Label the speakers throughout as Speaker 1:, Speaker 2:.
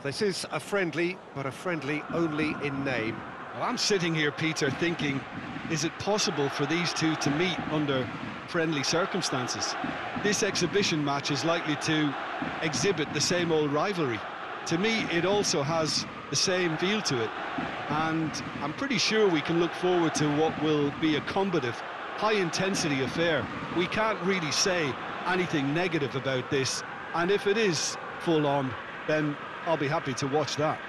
Speaker 1: Well, this is a friendly, but a friendly only in name.
Speaker 2: Well, I'm sitting here, Peter, thinking, is it possible for these two to meet under friendly circumstances? This exhibition match is likely to exhibit the same old rivalry. To me, it also has the same feel to it. And I'm pretty sure we can look forward to what will be a combative, high-intensity affair. We can't really say anything negative about this. And if it is full-on, then I'll be happy to watch that.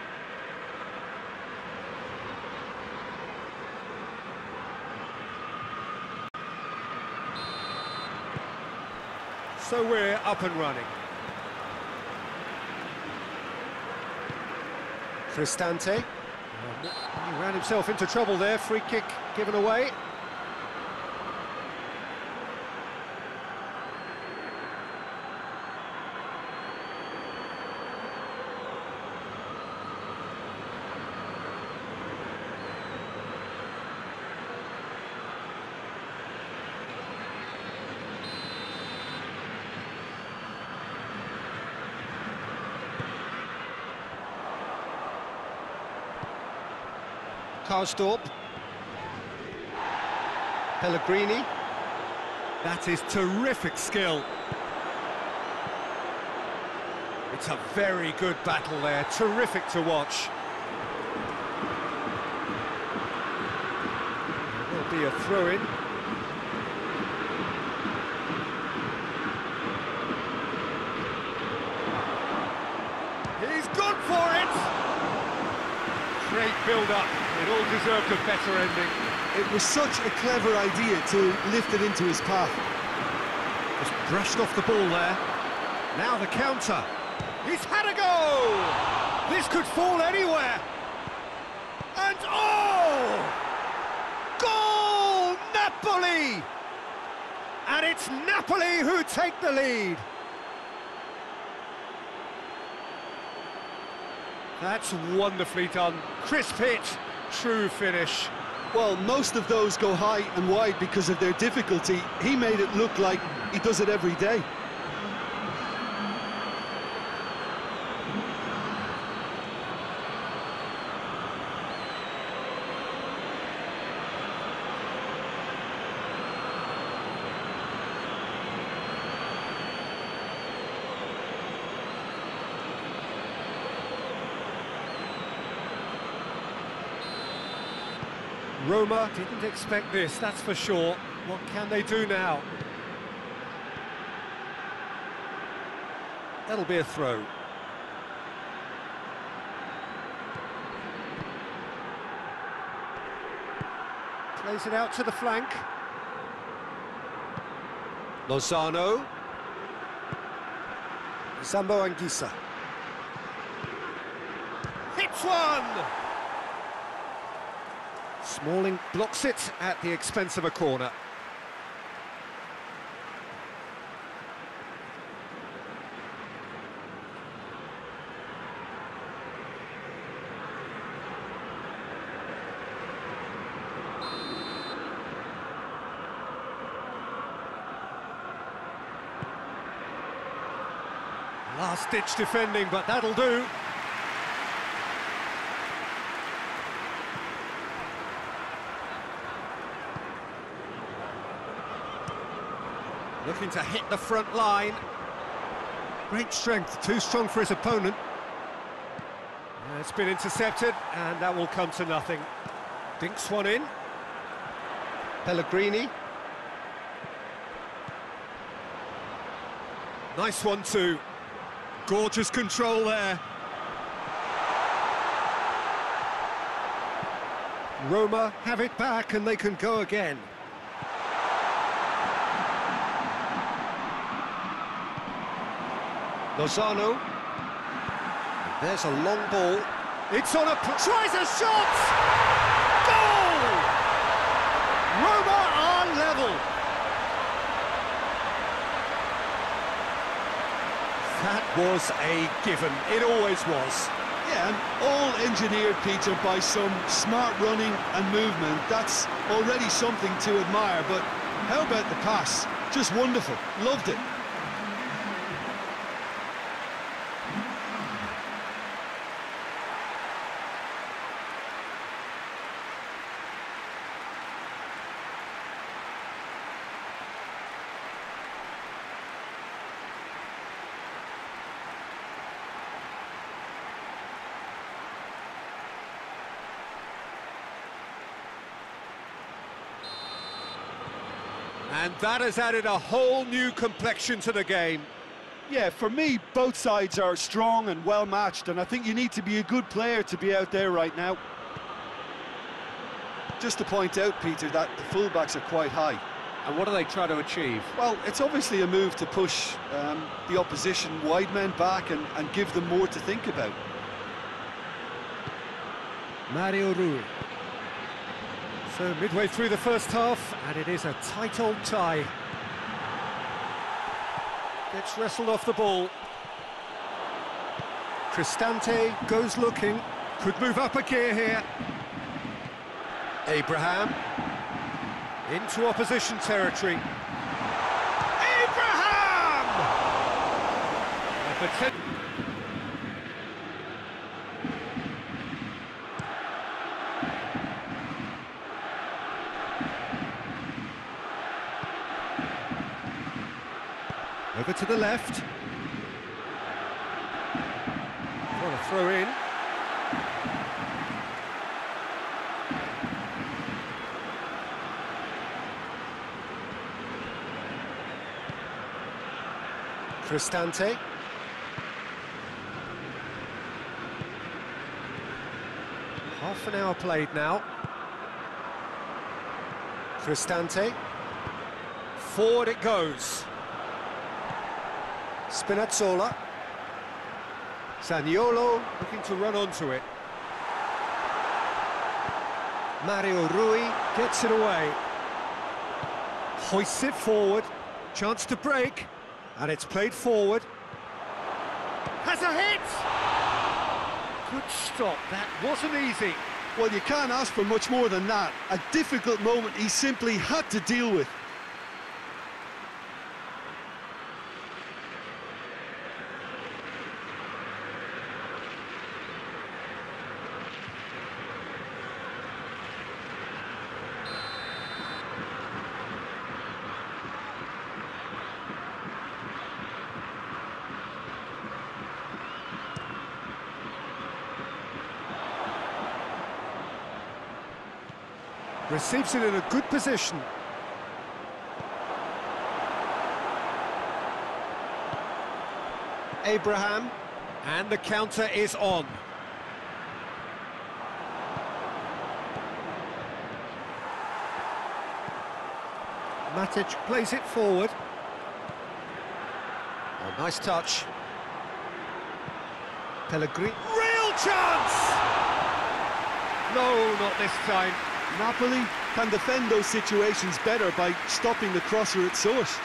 Speaker 1: So we're up and running. Cristante. He ran himself into trouble there, free kick given away. Karsdorp. Pellegrini. That is terrific skill. It's a very good battle there, terrific to watch. Will be a throw-in. He's gone for it! Great build-up. It all deserved a better ending.
Speaker 2: It was such a clever idea to lift it into his path.
Speaker 1: Just brushed off the ball there. Now the counter. He's had a go! This could fall anywhere. And oh! Goal! Napoli! And it's Napoli who take the lead. That's wonderfully done. Crisp hit, true finish.
Speaker 2: Well, most of those go high and wide because of their difficulty. He made it look like he does it every day.
Speaker 1: Roma didn't expect this, that's for sure. What can they do now? That'll be a throw. Plays it out to the flank. Lozano. Zambo Anguissa. Hits one! Smalling blocks it at the expense of a corner. Last-ditch defending, but that'll do. Looking to hit the front line. Great strength, too strong for his opponent. Uh, It's been intercepted, and that will come to nothing. Dinks one in. Pellegrini. Nice one too. Gorgeous control there. Roma have it back and they can go again. Lozano. There's a long ball. It's on a... Tries a shot! Goal! Roma are level. That was a given. It always was.
Speaker 2: Yeah, and all engineered, Peter, by some smart running and movement. That's already something to admire, but how about the pass? Just wonderful. Loved it.
Speaker 1: And that has added a whole new complexion to the game.
Speaker 2: Yeah, for me, both sides are strong and well matched, and I think you need to be a good player to be out there right now. Just to point out, Peter, that the fullbacks are quite high.
Speaker 1: And what do they try to achieve?
Speaker 2: Well, it's obviously a move to push um, the opposition wide men back and, and give them more to think about.
Speaker 1: Mario Rui. So midway through the first half, and it is a tight old tie. Gets wrestled off the ball. Cristante goes looking, could move up a gear here. Abraham into opposition territory. Abraham! Over to the left. What a throw in. Cristante. Half an hour played now. Cristante. Forward it goes. Spinazzola. Zaniolo looking to run onto it. Mario Rui gets it away. Hoists it forward. Chance to break. And it's played forward. Has a hit! Good stop. That wasn't easy.
Speaker 2: Well, you can't ask for much more than that. A difficult moment he simply had to deal with.
Speaker 1: Receives it in a good position. Abraham, and the counter is on. Matic plays it forward. Nice touch. Pellegrini. Real chance! No, not this time.
Speaker 2: Napoli can defend those situations better by stopping the crosser at source.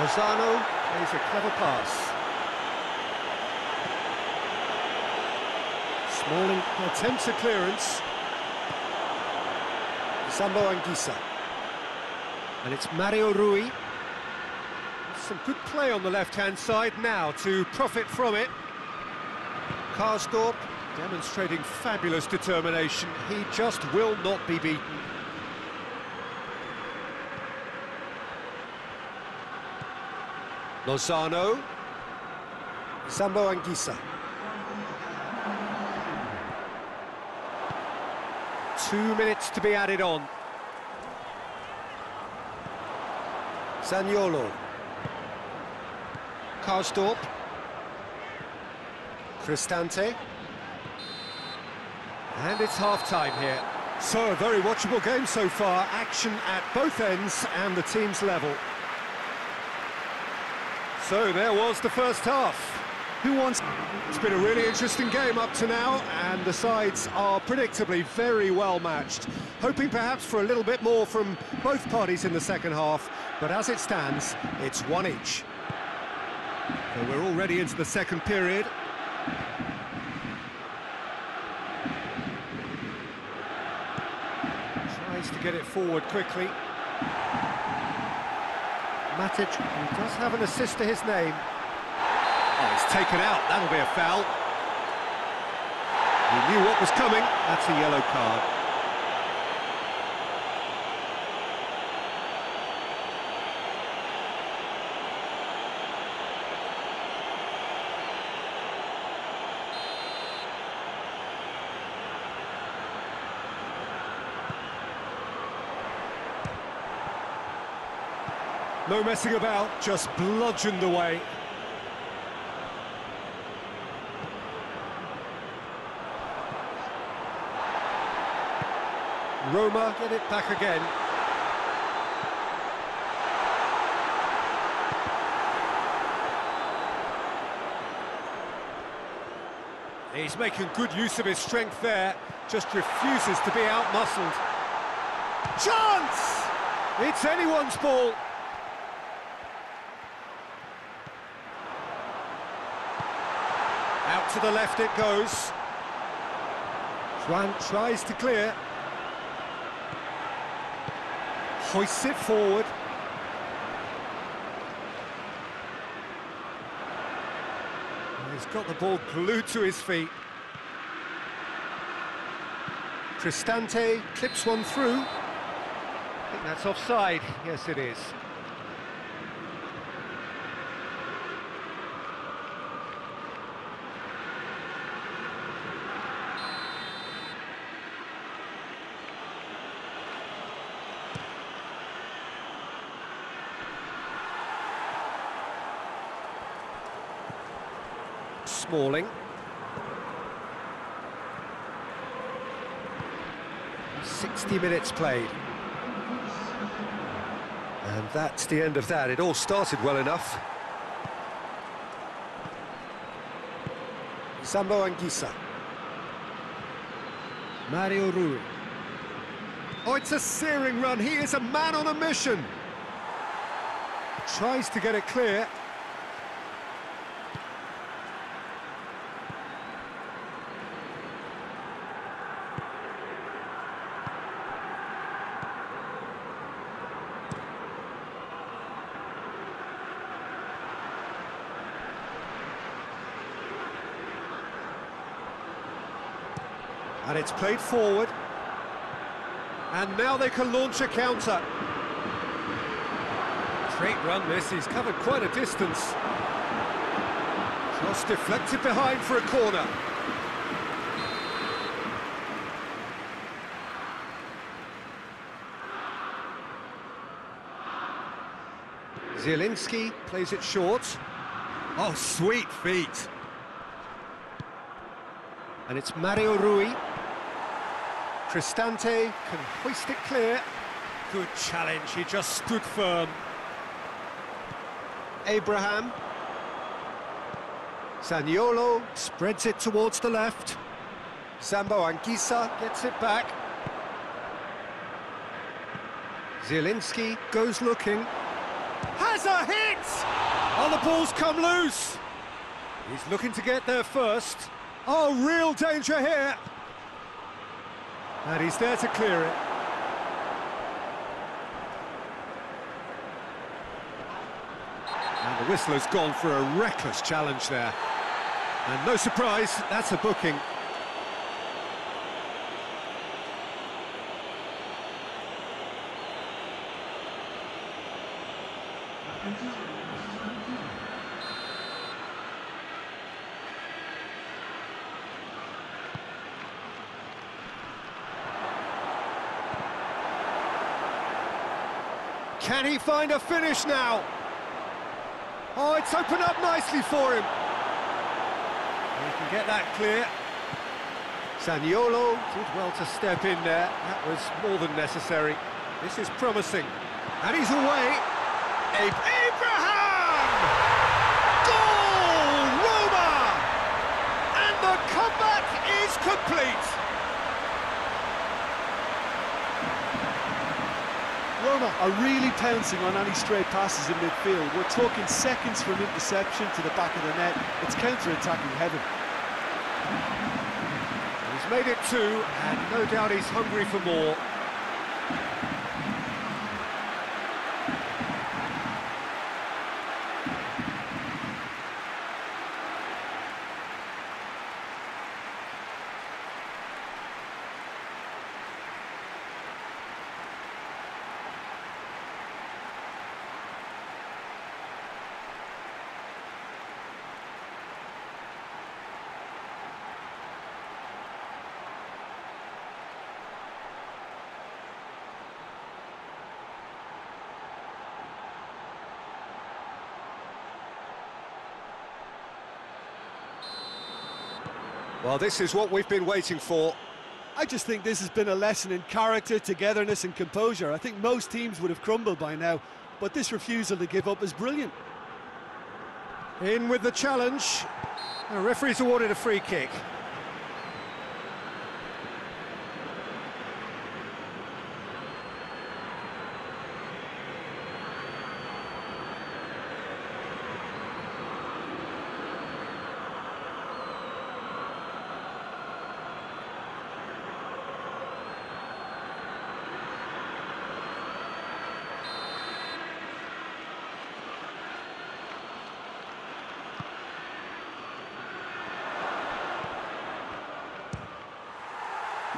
Speaker 1: Lozano plays a clever pass. Smalling attempts a clearance. Zambo Anguissa. And it's Mario Rui. Some good play on the left-hand side now to profit from it. Karsdorp demonstrating fabulous determination. He just will not be beaten. Lozano. Zambo Anguissa. Two minutes to be added on. Zaniolo. Karsdorp. Cristante. And it's half-time here. So, a very watchable game so far. Action at both ends and the team's level. So there was the first half. Who wants... It's been a really interesting game up to now, and the sides are predictably very well matched. Hoping perhaps for a little bit more from both parties in the second half, but as it stands, it's one each. So we're already into the second period. Tries to get it forward quickly. Matic, does have an assist to his name. Oh, he's taken out. That'll be a foul. He knew what was coming. That's a yellow card. No messing about, just bludgeoned away. Roma get it back again. He's making good use of his strength there, just refuses to be outmuscled. Chance! It's anyone's ball. Out to the left it goes. Juan tries to clear. Hoists it forward. He's got the ball glued to his feet. Cristante clips one through. I think that's offside. Yes, it is. Smalling. 60 minutes played. And that's the end of that. It all started well enough. Zambo Anguissa. Mario Rui. Oh, it's a searing run. He is a man on a mission. Tries to get it clear. And it's played forward. And now they can launch a counter. Great run this, he's covered quite a distance. Cross deflected behind for a corner. Zielinski plays it short. Oh, sweet feet. And it's Mario Rui. Cristante can hoist it clear. Good challenge, he just stood firm. Abraham. Zaniolo spreads it towards the left. Zambo Anguissa gets it back. Zielinski goes looking. Has a hit! Oh, the ball's come loose. He's looking to get there first. Oh, real danger here. And he's there to clear it. And the whistle has gone for a reckless challenge there. And no surprise, that's a booking. Can he find a finish now? Oh, it's opened up nicely for him. He can get that clear. Zaniolo did well to step in there. That was more than necessary. This is promising. And he's away. Abraham! Goal! Roma! And the comeback is complete.
Speaker 2: Are really pouncing on any stray passes in midfield. We're talking seconds from interception to the back of the net. It's counter-attacking heaven.
Speaker 1: He's made it two, and no doubt he's hungry for more. Well, this is what we've been waiting for.
Speaker 2: I just think this has been a lesson in character, togetherness and composure. I think most teams would have crumbled by now, but this refusal to give up is brilliant.
Speaker 1: In with the challenge. The referee's awarded a free kick.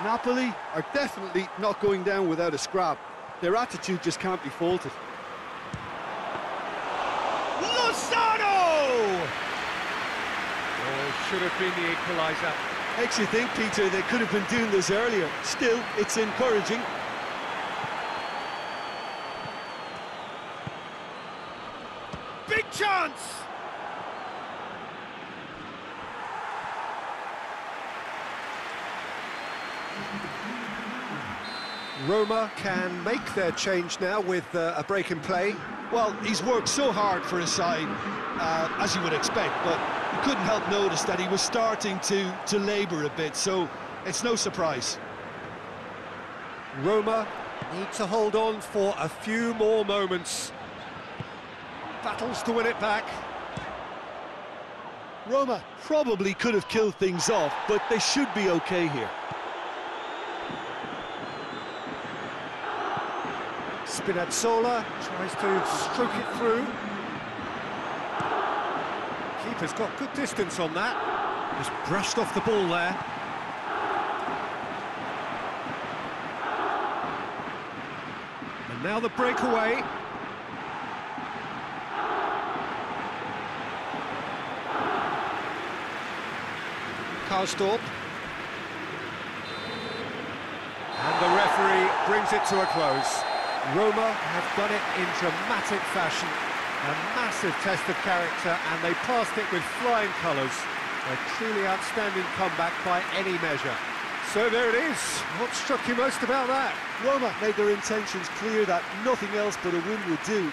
Speaker 2: Napoli are definitely not going down without a scrap. Their attitude just can't be faulted.
Speaker 1: Lozano! Oh, should have been the equaliser.
Speaker 2: Makes you think, Peter, they could have been doing this earlier. Still, it's encouraging.
Speaker 1: Big chance! Roma can make their change now with uh, a break in play.
Speaker 3: Well, he's worked so hard for his side, uh, as you would expect, but you couldn't help notice that he was starting to, to labour a bit, so it's no surprise.
Speaker 1: Roma need to hold on for a few more moments. Battles to win it back.
Speaker 2: Roma probably could have killed things off, but they should be okay here.
Speaker 1: Spinazzola tries to stroke it through. Keeper's got good distance on that. Just brushed off the ball there. And now the breakaway. Karsdorp. And the referee brings it to a close. Roma have done it in dramatic fashion. A massive test of character, and they passed it with flying colours. A truly outstanding comeback by any measure. So there it is. What struck you most about that?
Speaker 2: Roma made their intentions clear that nothing else but a win would do.